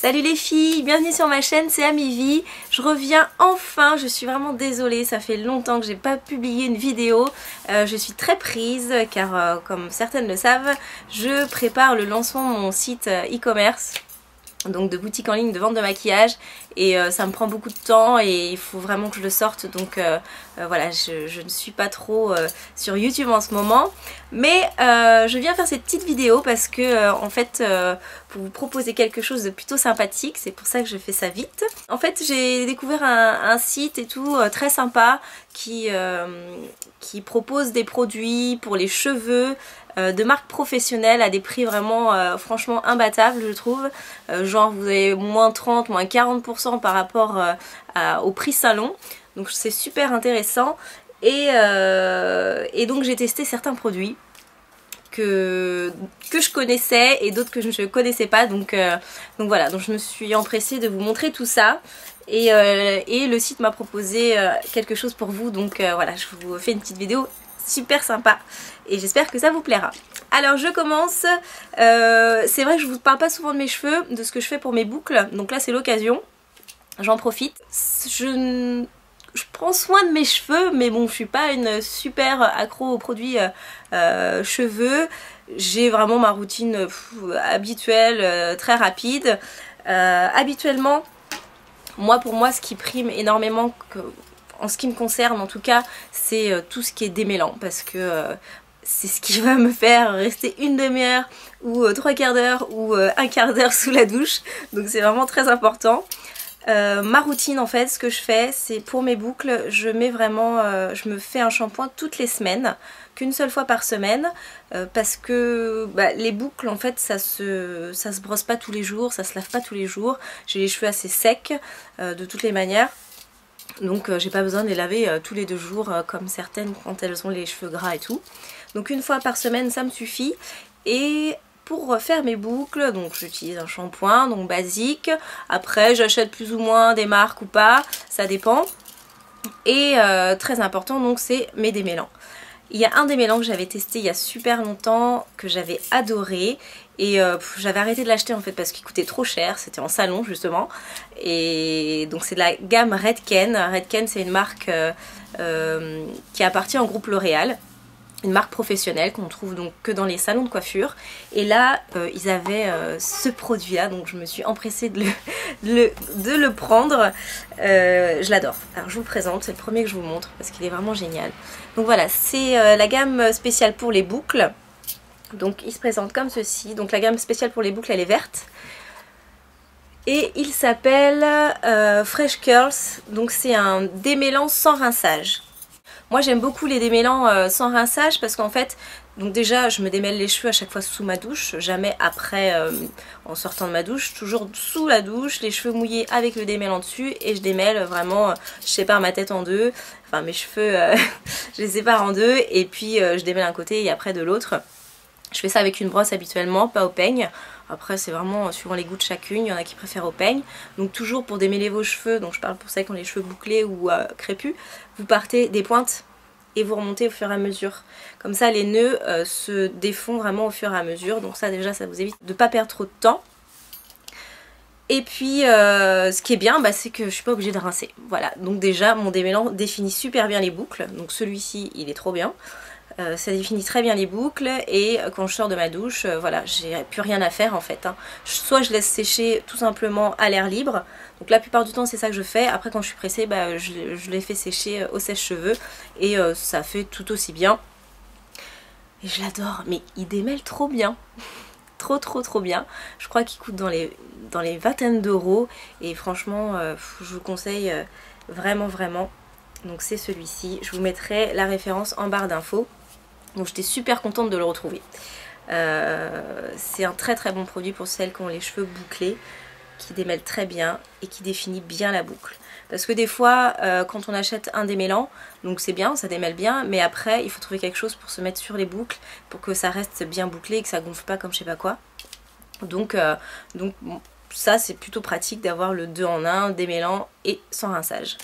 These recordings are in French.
Salut les filles, bienvenue sur ma chaîne, c'est Amivi. Je reviens enfin, je suis vraiment désolée, ça fait longtemps que j'ai pas publié une vidéo. Euh, je suis très prise car euh, comme certaines le savent, je prépare le lancement de mon site euh, e-commerce donc de boutique en ligne de vente de maquillage et euh, ça me prend beaucoup de temps et il faut vraiment que je le sorte donc euh, euh, voilà je, ne suis pas trop sur YouTube en ce moment. Mais je viens faire cette petite vidéo parce que en fait pour vous proposer quelque chose de plutôt sympathique c'est pour ça que je fais ça vite. En fait j'ai découvert un, site et tout très sympa qui, propose des produits pour les cheveux de marques professionnelles à des prix vraiment euh, franchement imbattables je trouve. Euh, genre vous avez moins 30, moins 40% par rapport au prix salon. Donc c'est super intéressant. Et, donc j'ai testé certains produits que, que je connaissais et d'autres que je ne connaissais pas. Donc, donc voilà, donc je me suis empressée de vous montrer tout ça. Et le site m'a proposé quelque chose pour vous. Donc voilà, je vous fais une petite vidéo super sympa et j'espère que ça vous plaira. Alors je commence, euh, c'est vrai que je vous parle pas souvent de mes cheveux, de ce que je fais pour mes boucles, donc là c'est l'occasion, j'en profite. Je, prends soin de mes cheveux, mais bon je suis pas une super accro aux produits euh, euh, cheveux, j'ai vraiment ma routine habituelle, très rapide. habituellement, moi pour moi ce qui prime énormément en ce qui me concerne en tout cas, c'est euh, tout ce qui est démêlant parce que euh, c'est ce qui va me faire rester une demi-heure ou euh, trois quarts d'heure ou un quart d'heure sous la douche. Donc c'est vraiment très important. ma routine en fait, ce que je fais, c'est pour mes boucles, je mets vraiment, je me fais un shampoing toutes les semaines, qu'une seule fois par semaine, parce que bah, les boucles en fait ça se, ça se brosse pas tous les jours, ça se lave pas tous les jours, j'ai les cheveux assez secs de toutes les manières. Donc euh, j'ai pas besoin de les laver euh, tous les deux jours euh, comme certaines quand elles ont les cheveux gras et tout. Donc une fois par semaine ça me suffit. Et pour faire mes boucles, donc j'utilise un shampoing, donc basique. Après j'achète plus ou moins des marques ou pas, ça dépend. Et très important donc c'est mes démêlants. Il y a un démêlant que j'avais testé il y a super longtemps, que j'avais adoré. Et euh, j'avais arrêté de l'acheter en fait parce qu'il coûtait trop cher, c'était en salon justement. Et donc c'est de la gamme Redken. Redken c'est une marque euh, euh, qui appartient au groupe L'Oréal une marque professionnelle qu'on trouve donc que dans les salons de coiffure et là ils avaient ce produit là donc je me suis empressée de le, prendre je l'adore alors je vous présente c'est le premier que je vous montre parce qu'il est vraiment génial donc voilà c'est la gamme spéciale pour les boucles donc il se présente comme ceci. Donc la gamme spéciale pour les boucles elle est verte. Et il s'appelle euh, Fresh Curls. Donc c'est un démêlant sans rinçage. Moi j'aime beaucoup les démêlants euh, sans rinçage parce qu'en fait, donc déjà je me démêle les cheveux à chaque fois sous ma douche, jamais après euh, en sortant de ma douche, toujours sous la douche, les cheveux mouillés avec le démêlant dessus et je démêle vraiment, je sépare ma tête en deux, enfin mes cheveux je les sépare en deux et puis je démêle un côté et après de l'autre. Je fais ça avec une brosse habituellement, pas au peigne. Après c'est vraiment suivant les goûts de chacune, il y en a qui préfèrent au peigne. Donc toujours pour démêler vos cheveux, donc je parle pour celles qui ont les cheveux bouclés ou euh, crépus, vous partez des pointes et vous remontez au fur et à mesure. Comme ça les nœuds euh, se défont vraiment au fur et à mesure. Donc ça déjà ça vous évite de ne pas perdre trop de temps. Et puis euh, ce qui est bien bah, c'est que je suis pas obligée de rincer. Voilà donc déjà mon démêlant définit super bien les boucles. Donc celui-ci il est trop bien. Euh, ça définit très bien les boucles et euh, quand je sors de ma douche, euh, voilà, j'ai plus rien à faire en fait. Hein. Soit je laisse sécher tout simplement à l'air libre, donc la plupart du temps c'est ça que je fais. Après quand je suis pressée, bah, je, les fais sécher au sèche-cheveux et ça fait tout aussi bien. Et je l'adore, mais il démêle trop bien trop trop trop bien. Je crois qu'il coûte dans les, dans les vingtaines d'euros et franchement je vous conseille vraiment vraiment. Donc c'est celui-ci, je vous mettrai la référence en barre d'infos. Donc j'étais super contente de le retrouver. Euh, c'est un très très bon produit pour celles qui ont les cheveux bouclés, qui démêlent très bien et qui définit bien la boucle. Parce que des fois, euh, quand on achète un démêlant, donc c'est bien, ça démêle bien, mais après, il faut trouver quelque chose pour se mettre sur les boucles, pour que ça reste bien bouclé et que ça gonfle pas comme je sais pas quoi. Donc, euh, donc ça, c'est plutôt pratique d'avoir le 2 en 1, démêlant et sans rinçage.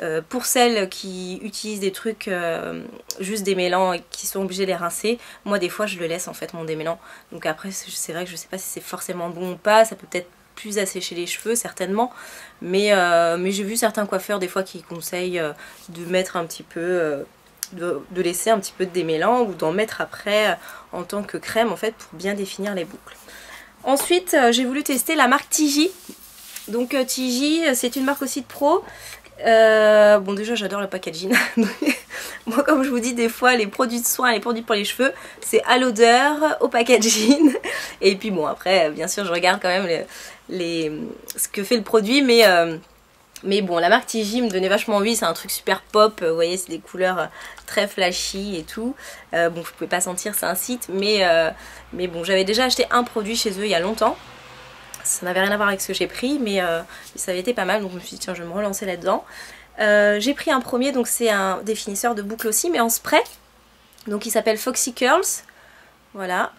Euh, pour celles qui utilisent des trucs euh, juste démêlants et qui sont obligées de les rincer, moi des fois je le laisse en fait mon démêlant. Donc après c'est vrai que je sais pas si c'est forcément bon ou pas, ça peut peut-être plus à sécher les cheveux certainement. Mais, mais j'ai vu certains coiffeurs des fois qui conseillent de mettre un petit peu... De, laisser un petit peu de démêlant ou d'en mettre après en tant que crème en fait pour bien définir les boucles. Ensuite j'ai voulu tester la marque Tiji. Donc Tiji c'est une marque aussi de pro euh, bon déjà j'adore le packaging. Moi comme je vous dis des fois les produits de soins, les produits pour les cheveux c'est à l'odeur, au packaging et puis bon après bien sûr je regarde quand même les, ce que fait le produit mais, euh, bon la marque Tiji me donnait vachement envie, c'est un truc super pop, vous voyez c'est des couleurs très flashy et tout. Euh, bon je pouvais pas sentir c'est un site mais bon j'avais déjà acheté un produit chez eux il y a longtemps ça n'avait rien à voir avec ce que j'ai pris, mais, euh, ça avait été pas mal, donc je me suis dit tiens je vais me relancer là-dedans. Euh, j'ai pris un premier, donc c'est un définisseur de boucle aussi, mais en spray. Donc il s'appelle Foxy Curls. Voilà.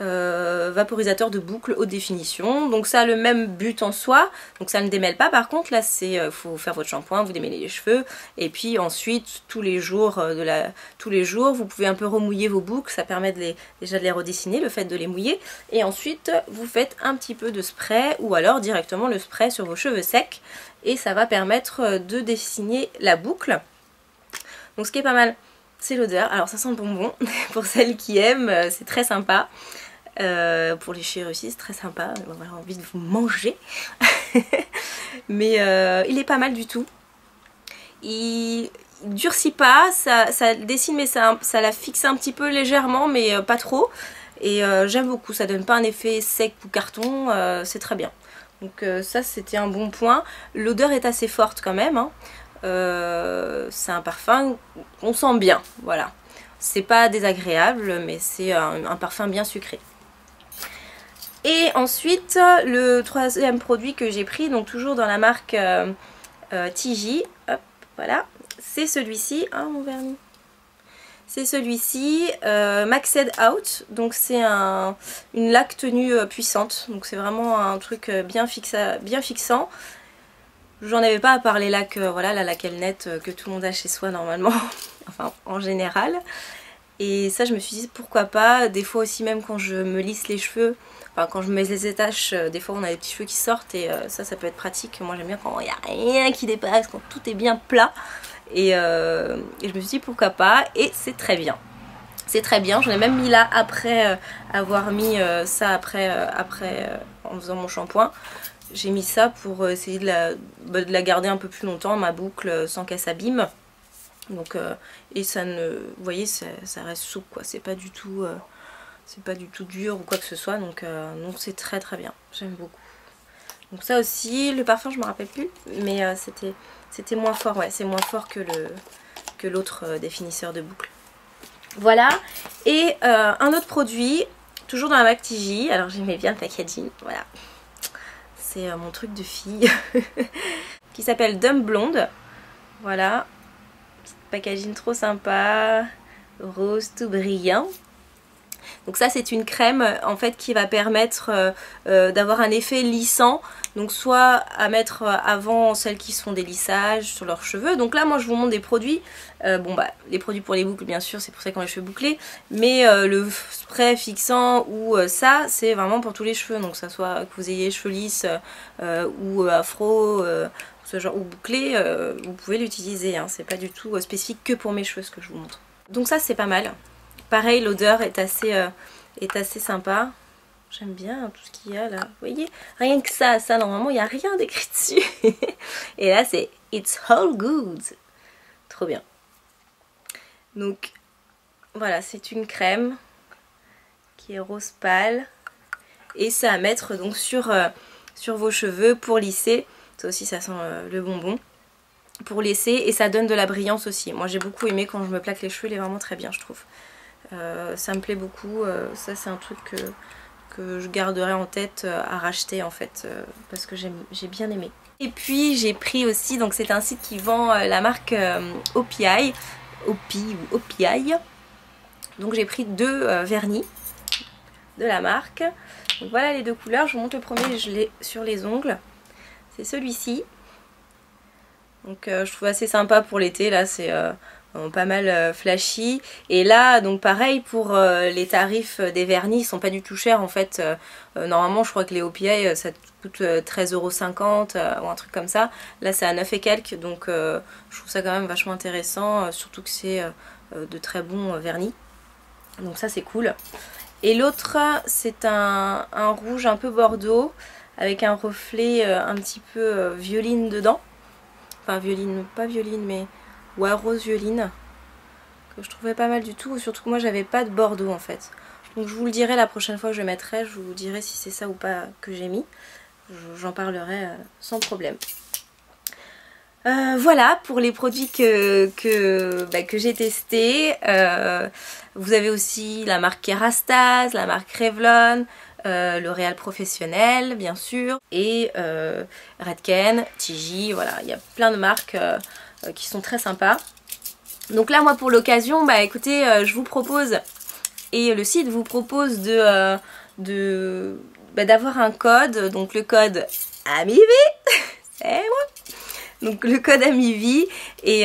Euh, vaporisateur de boucle haute définition. Donc ça a le même but en soi, donc ça ne démêle pas. Par contre là c'est euh, faut faire votre shampoing, vous démêlez les cheveux et puis ensuite tous les jours euh, de la tous les jours vous pouvez un peu remouiller vos boucles, ça permet déjà de les redessiner le fait de les mouiller et ensuite vous faites un petit peu de spray ou alors directement le spray sur vos cheveux secs et ça va permettre de dessiner la boucle. Donc ce qui est pas mal c'est l'odeur. Alors ça sent bonbon pour celles qui aiment, c'est très sympa. Euh, pour les chiens aussi, c'est très sympa. On a envie de vous manger. Mais euh, il est pas mal du tout. Il, durcit pas, ça, dessine mais ça, la fixe un petit peu légèrement mais euh, pas trop. Et j'aime beaucoup, ça donne pas un effet sec ou carton, c'est très bien. Donc ça c'était un bon point. L'odeur est assez forte quand même. Hein. c'est un parfum qu'on sent bien, voilà. C'est pas désagréable mais c'est un parfum bien sucré. Et ensuite, le troisième produit que j'ai pris, donc toujours dans la marque euh, euh voilà, c'est celui-ci. Ah, c'est celui-ci, euh, Maxed Out, donc c'est un, une laque tenue euh, puissante, donc c'est vraiment un truc bien, fixa, bien fixant. J'en avais pas à part les lacs, voilà, la laque net que tout le monde a chez soi normalement, enfin en général. Et ça je me suis dit pourquoi pas, des fois aussi même quand je me lisse les cheveux, quand je mets les étaches, euh, des fois on a des petits cheveux qui sortent et euh, ça, ça peut être pratique. Moi j'aime bien quand il n'y a rien qui dépasse, quand tout est bien plat. Euh, et, je me suis dit pourquoi pas? Et c'est très bien. C'est très bien, j'en ai même mis là après avoir mis ça après, après en faisant mon shampoing. J'ai mis ça pour essayer de la, bah, de la, garder un peu plus longtemps, ma boucle, sans qu'elle s'abîme. Donc, et ça ne, vous voyez, ça reste souple quoi, c'est pas du tout c'est pas du tout dur ou quoi que ce soit, donc euh, c'est très très bien. J'aime beaucoup. Donc ça aussi, le parfum je me rappelle plus, mais euh, c'était c'était moins fort, ouais, c'est moins fort que le que l'autre euh, définisseur de boucle. Voilà, et un autre produit, toujours dans la marque alors j'aimais bien le packaging, voilà. C'est mon truc de fille, qui s'appelle Dumb Blonde, voilà. packaging trop sympa, rose tout brillant. Donc ça c'est une crème en fait qui va permettre euh, euh, d'avoir un effet lissant. Donc soit à mettre euh, avant celles qui sont des lissages sur leurs cheveux. Donc là moi je vous montre des produits. bon bah les produits pour les boucles bien sûr c'est pour ça qu'on les cheveux bouclés. Mais le spray fixant ou ça c'est vraiment pour tous les cheveux. Donc ça soit que vous ayez cheveux lisses ou afro ou bouclés, vous pouvez l'utiliser. Hein. C'est pas du tout spécifique que pour mes cheveux ce que je vous montre. Donc ça c'est pas mal. Pareil, l'odeur est assez, euh, est assez sympa. J'aime bien tout ce qu'il y a là. Vous voyez? Rien que ça, ça normalement il n'y a rien d'écrit dessus. Et là c'est It's all good. Trop bien. Donc voilà, c'est une crème qui est rose pâle. Et ça à mettre donc sur, euh, sur vos cheveux pour lisser. Ça aussi ça sent euh, le bonbon. Pour lisser et ça donne de la brillance aussi. Moi j'ai beaucoup aimé quand je me plaque les cheveux, il est vraiment très bien je trouve. Euh, ça me plaît beaucoup. Euh, ça, c'est un truc que, je garderai en tête euh, à racheter en fait parce que j'ai bien aimé. Et puis j'ai pris aussi, donc c'est un site qui vend la marque OPI, OPI ou OPI. Donc j'ai pris deux vernis de la marque. Voilà les deux couleurs, je vous montre le premier, je l'ai sur les ongles. C'est celui-ci. Donc je trouve assez sympa pour l'été, là c'est pas mal flashy. Et là, donc pareil pour les tarifs des vernis, ils sont pas du tout chers en fait. normalement, je crois que les OPI, ça coûte 13,50€ ou un truc comme ça. Là, c'est à 9 et quelques, donc je trouve ça quand même vachement intéressant, surtout que c'est de très bons vernis. Donc ça, c'est cool. Et l'autre, c'est un, rouge un peu bordeaux avec un reflet euh, un petit peu euh, violine dedans. Enfin violine, pas violine mais ouais rose violine. Que je trouvais pas mal du tout. Surtout que moi j'avais pas de bordeaux en fait. Donc je vous le dirai la prochaine fois que je mettrai. Je vous dirai si c'est ça ou pas que j'ai mis. J'en parlerai euh, sans problème. voilà pour les produits que, bah, j'ai testés. vous avez aussi la marque Kerastase, la marque Revlon, euh, L'Oréal Professionnel bien sûr et euh, Redken, Tiji, voilà il y a plein de marques euh, qui sont très sympas. Donc là moi pour l'occasion bah écoutez je vous propose et le site vous propose de, de bah, d'avoir un code. Donc le code AMIVI c'est moi. Donc le code AMIVI et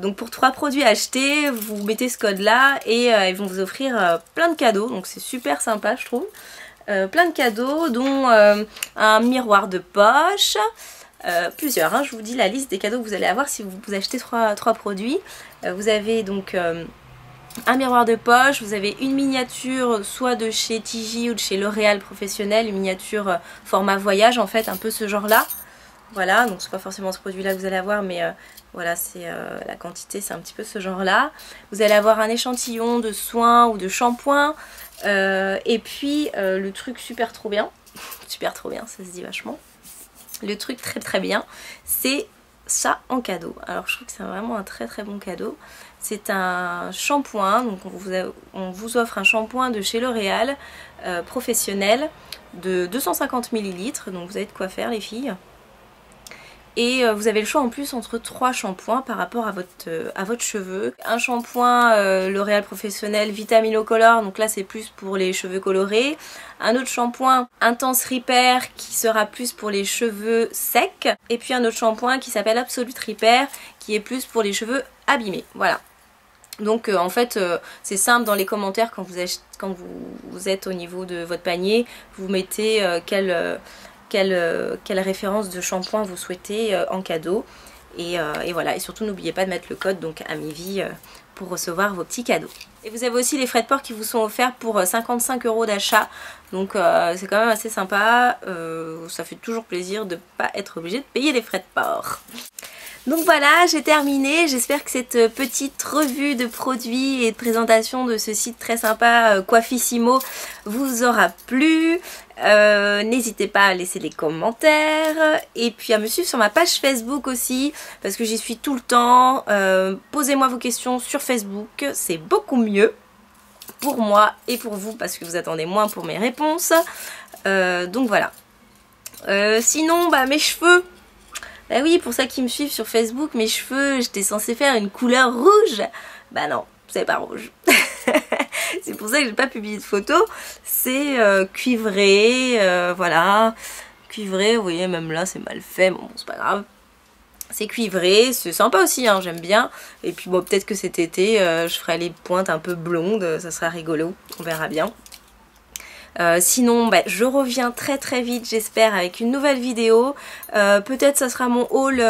donc pour trois produits achetés vous mettez ce code là et ils vont vous offrir plein de cadeaux. Donc c'est super sympa je trouve. Euh, plein de cadeaux, dont euh, un miroir de poche, euh, plusieurs, hein. je vous dis la liste des cadeaux que vous allez avoir si vous, achetez trois, produits. vous avez donc un miroir de poche, vous avez une miniature soit de chez Tiji ou de chez L'Oréal professionnel, une miniature format voyage en fait, un peu ce genre là. Voilà, donc c'est pas forcément ce produit là que vous allez avoir mais voilà c'est la quantité c'est un petit peu ce genre là. Vous allez avoir un échantillon de soins ou de shampoing, euh, et puis euh, le truc super trop bien, super trop bien, ça se dit vachement. Le truc très très bien, c'est ça en cadeau. Alors je trouve que c'est vraiment un très très bon cadeau. C'est un shampoing, donc on vous, offre un shampoing de chez L'Oréal euh, professionnel de 250 ml, donc vous avez de quoi faire les filles. Et euh, vous avez le choix en plus entre trois shampoings par rapport à votre, euh, à votre cheveu. Un shampoing euh, L'Oréal Professionnel Vitaminocolor, donc là c'est plus pour les cheveux colorés. Un autre shampoing Intense Repair qui sera plus pour les cheveux secs. Et puis un autre shampoing qui s'appelle Absolute Repair qui est plus pour les cheveux abîmés. Voilà. Donc en fait c'est simple dans les commentaires quand vous, quand vous, êtes au niveau de votre panier, vous mettez quel euh, quelle, référence de shampoing vous souhaitez euh, en cadeau. Euh, et, voilà, et surtout n'oubliez pas de mettre le code donc AMIVI pour recevoir vos petits cadeaux. Et vous avez aussi les frais de port qui vous sont offerts pour 55 euros d'achat. Donc c'est quand même assez sympa. ça fait toujours plaisir de ne pas être obligé de payer les frais de port. Donc voilà, j'ai terminé. J'espère que cette petite revue de produits et de présentation de ce site très sympa Coiffissimo vous aura plu. Euh, n'hésitez pas à laisser des commentaires et puis à me suivre sur ma page Facebook aussi parce que j'y suis tout le temps. Euh, posez-moi vos questions sur Facebook, c'est beaucoup mieux pour moi et pour vous parce que vous attendez moins pour mes réponses. Euh, donc voilà. sinon, bah mes cheveux. Bah oui, pour ça qui me suivent sur Facebook, mes cheveux, j'étais censée faire une couleur rouge. Bah non, c'est pas rouge. c'est pour ça que j'ai pas publié de photos. C'est euh, cuivré, euh, voilà. Cuivré, vous voyez, même là c'est mal fait, bon, c'est pas grave. C'est cuivré, c'est sympa aussi, hein, j'aime bien. Et puis bon, peut-être que cet été, euh, je ferai les pointes un peu blondes, ça sera rigolo, on verra bien. sinon, bah, je reviens très très vite, j'espère, avec une nouvelle vidéo. Peut-être ça sera mon haul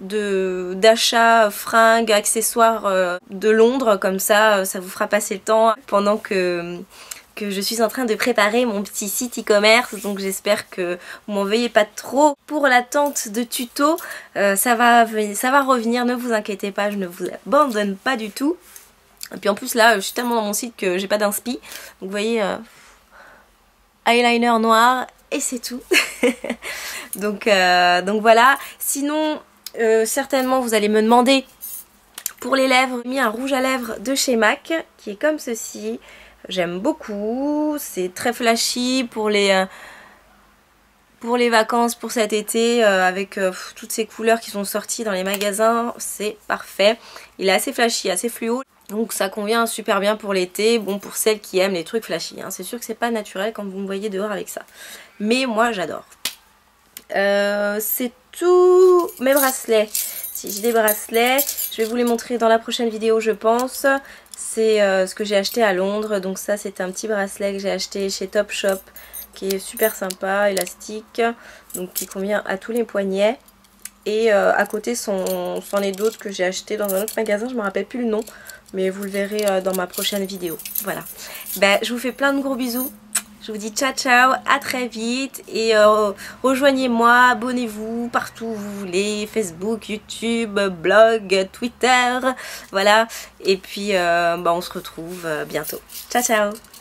d'achat fringues, accessoires euh, de Londres, comme ça euh, ça vous fera passer le temps pendant que je suis en train de préparer mon petit site e-commerce. Donc j'espère que vous m'en veuillez pas trop pour l'attente de tutos euh, ça, va, ça va revenir ne vous inquiétez pas je ne vous abandonne pas du tout. Et puis en plus là je suis tellement dans mon site que j'ai pas d'inspi. Donc vous voyez eyeliner noir et c'est tout. Donc voilà. Sinon euh, certainement vous allez me demander pour les lèvres, j'ai mis un rouge à lèvres de chez MAC qui est comme ceci. J'aime beaucoup, c'est très flashy pour les, euh, vacances, pour cet été, euh, avec toutes ces couleurs qui sont sorties dans les magasins, c'est parfait. Il est assez flashy, assez fluo, donc ça convient super bien pour l'été, bon pour celles qui aiment les trucs flashy. Hein. C'est sûr que c'est pas naturel quand vous me voyez dehors avec ça. Mais moi j'adore. C'est tous mes bracelets. Si j'ai des bracelets, je vais vous les montrer dans la prochaine vidéo je pense. C'est euh, ce que j'ai acheté à Londres. Donc ça c'est un petit bracelet que j'ai acheté chez Topshop qui est super sympa, élastique, donc qui convient à tous les poignets. Et euh, à côté c'en est d'autres que j'ai acheté dans un autre magasin, je ne me rappelle plus le nom, mais vous le verrez euh, dans ma prochaine vidéo. Voilà. Ben, je vous fais plein de gros bisous. Je vous dis ciao ciao, à très vite et euh, rejoignez-moi, abonnez-vous partout où vous voulez, Facebook, YouTube, blog, Twitter, voilà. Et puis ben, on se retrouve bientôt. Ciao ciao